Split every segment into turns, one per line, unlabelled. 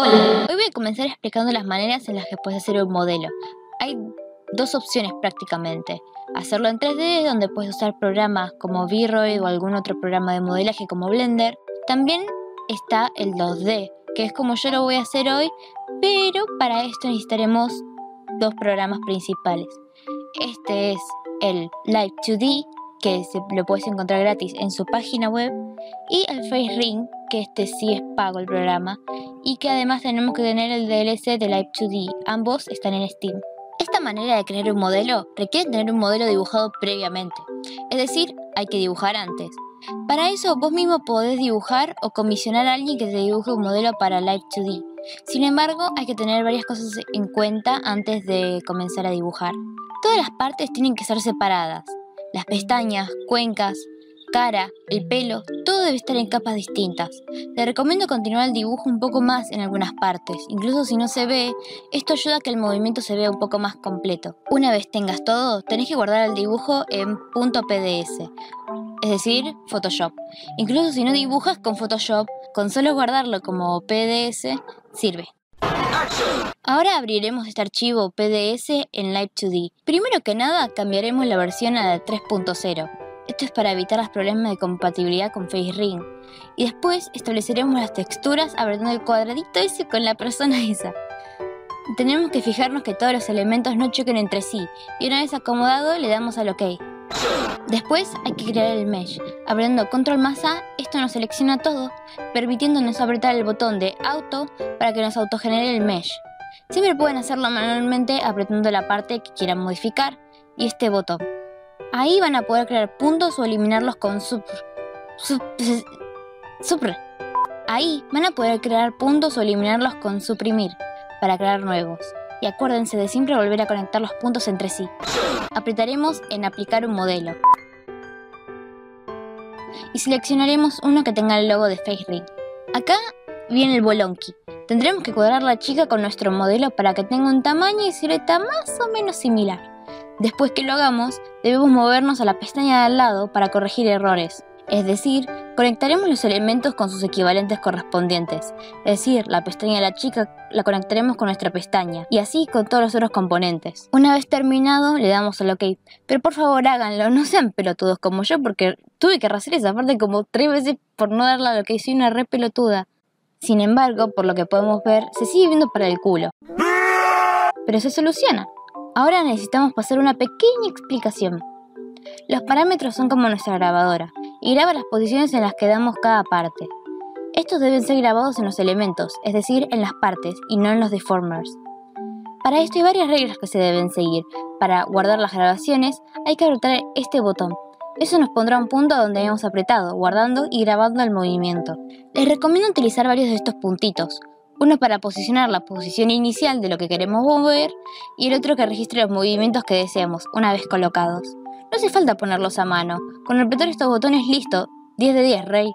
Hola, hoy voy a comenzar explicando las maneras en las que puedes hacer un modelo. Hay dos opciones prácticamente. Hacerlo en 3D, donde puedes usar programas como V-Roid o algún otro programa de modelaje como Blender. También está el 2D, que es como yo lo voy a hacer hoy, pero para esto necesitaremos dos programas principales. Este es el Live 2D, que se, lo puedes encontrar gratis en su página web, y el Face Ring, que este sí es pago el programa, y que además tenemos que tener el DLC de Live 2D. Ambos están en Steam. Esta manera de crear un modelo requiere tener un modelo dibujado previamente, es decir, hay que dibujar antes. Para eso vos mismo podés dibujar o comisionar a alguien que te dibuje un modelo para Live 2D. Sin embargo, hay que tener varias cosas en cuenta antes de comenzar a dibujar. Todas las partes tienen que ser separadas. Las pestañas, cuencas, cara, el pelo, todo debe estar en capas distintas. Te recomiendo continuar el dibujo un poco más en algunas partes, incluso si no se ve, esto ayuda a que el movimiento se vea un poco más completo. Una vez tengas todo, tenés que guardar el dibujo en .pds, es decir, Photoshop. Incluso si no dibujas con Photoshop, con solo guardarlo como PDS sirve. Ahora abriremos este archivo PDS en Live 2D. Primero que nada, cambiaremos la versión a la 3.0. Esto es para evitar los problemas de compatibilidad con FaceRing. Y después estableceremos las texturas apretando el cuadradito ese con la persona esa. Tenemos que fijarnos que todos los elementos no choquen entre sí y una vez acomodado le damos al OK. Después hay que crear el mesh. Apretando control más A, esto nos selecciona todo, permitiéndonos apretar el botón de auto para que nos autogenere el mesh. Siempre pueden hacerlo manualmente apretando la parte que quieran modificar y este botón. Ahí van a poder crear puntos o eliminarlos con sub, sub, Ahí van a poder crear puntos o eliminarlos con suprimir para crear nuevos. Y acuérdense de siempre volver a conectar los puntos entre sí. Apretaremos en aplicar un modelo. Y seleccionaremos uno que tenga el logo de FaceRing. Acá viene el bolonqui. Tendremos que cuadrar la chica con nuestro modelo para que tenga un tamaño y silueta más o menos similar. Después que lo hagamos, debemos movernos a la pestaña de al lado para corregir errores. Es decir, conectaremos los elementos con sus equivalentes correspondientes. Es decir, la pestaña de la chica la conectaremos con nuestra pestaña y así con todos los otros componentes. Una vez terminado, le damos al OK. Pero por favor háganlo, no sean pelotudos como yo porque tuve que hacer esa parte como tres veces por no darle a lo que soy una re pelotuda. Sin embargo, por lo que podemos ver, se sigue viendo para el culo. Pero se soluciona. Ahora necesitamos pasar una pequeña explicación. Los parámetros son como nuestra grabadora y graba las posiciones en las que damos cada parte. Estos deben ser grabados en los elementos, es decir, en las partes y no en los deformers. Para esto hay varias reglas que se deben seguir. Para guardar las grabaciones hay que apretar este botón. Eso nos pondrá un punto donde hemos apretado, guardando y grabando el movimiento. Les recomiendo utilizar varios de estos puntitos, uno para posicionar la posición inicial de lo que queremos mover y el otro que registre los movimientos que deseamos una vez colocados. No hace falta ponerlos a mano, con apretar estos botones listo, 10 de 10, rey.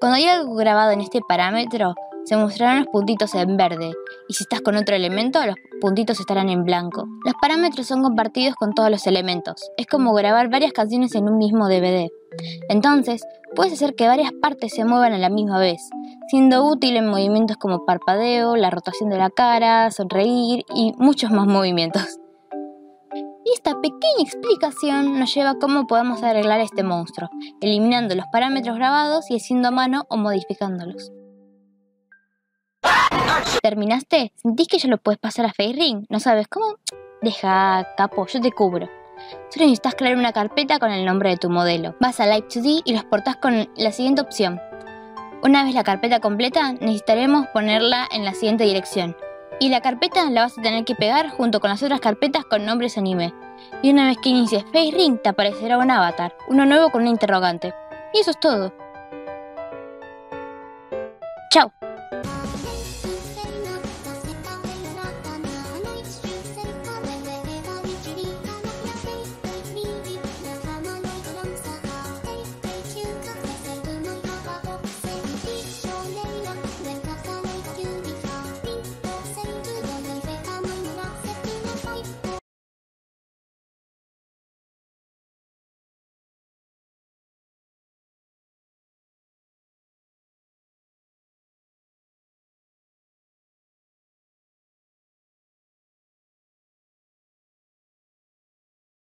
Cuando hay algo grabado en este parámetro, se mostrarán los puntitos en verde, y si estás con otro elemento, los puntitos estarán en blanco. Los parámetros son compartidos con todos los elementos, es como grabar varias canciones en un mismo DVD. Entonces, puedes hacer que varias partes se muevan a la misma vez, siendo útil en movimientos como parpadeo, la rotación de la cara, sonreír y muchos más movimientos. Y esta pequeña explicación nos lleva a cómo podemos arreglar este monstruo, eliminando los parámetros grabados y haciendo a mano o modificándolos. ¿Terminaste? ¿Sentís que ya lo puedes pasar a FaceRing? ¿No sabes cómo? Deja, capo, yo te cubro. Solo necesitas crear una carpeta con el nombre de tu modelo. Vas a Live 2D y lo exportás con la siguiente opción. Una vez la carpeta completa, necesitaremos ponerla en la siguiente dirección. Y la carpeta la vas a tener que pegar junto con las otras carpetas con nombres anime. Y una vez que inicies FaceRing te aparecerá un avatar, uno nuevo con un interrogante. Y eso es todo. Chao.